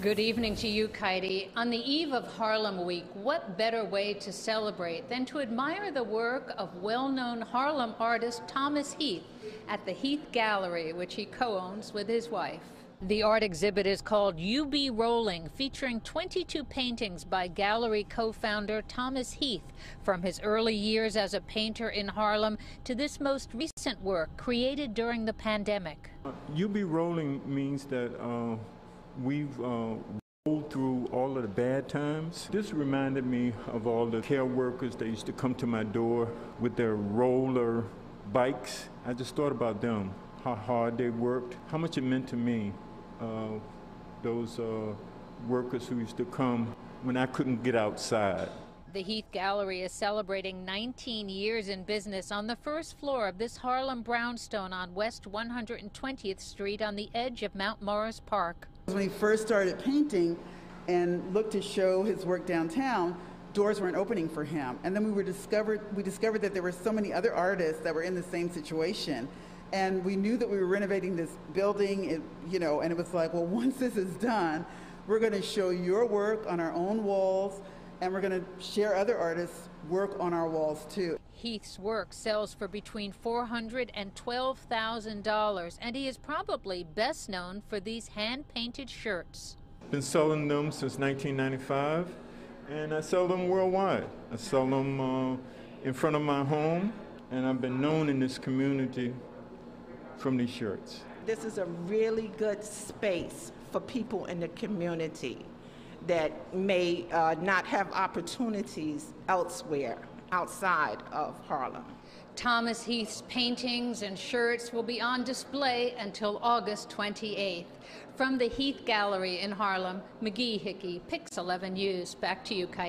Good evening to you, Kaity. On the eve of Harlem Week, what better way to celebrate than to admire the work of well known Harlem artist Thomas Heath at the Heath Gallery, which he co owns with his wife? The art exhibit is called You Be Rolling, featuring 22 paintings by gallery co founder Thomas Heath, from his early years as a painter in Harlem to this most recent work created during the pandemic. You Be Rolling means that uh, we've uh, rolled through all of the bad times. This reminded me of all the care workers that used to come to my door with their roller bikes. I just thought about them, how hard they worked, how much it meant to me. Uh, those uh, workers who used to come when I couldn't get outside. The Heath Gallery is celebrating 19 years in business on the first floor of this Harlem brownstone on West 120th Street on the edge of Mount Morris Park. When he first started painting and looked to show his work downtown, doors weren't opening for him. And then we were discovered we discovered that there were so many other artists that were in the same situation. And we knew that we were renovating this building, it, you know, and it was like, well, once this is done, we're going to show your work on our own walls and we're going to share other artists' work on our walls too. Heath's work sells for between $400 and $12,000, and he is probably best known for these hand painted shirts. Been selling them since 1995, and I sell them worldwide. I sell them uh, in front of my home, and I've been known in this community from these shirts. This is a really good space for people in the community that may uh, not have opportunities elsewhere outside of Harlem. Thomas Heath's paintings and shirts will be on display until August 28th. From the Heath Gallery in Harlem, Magee Hickey, Pix 11 News. Back to you, Kaity.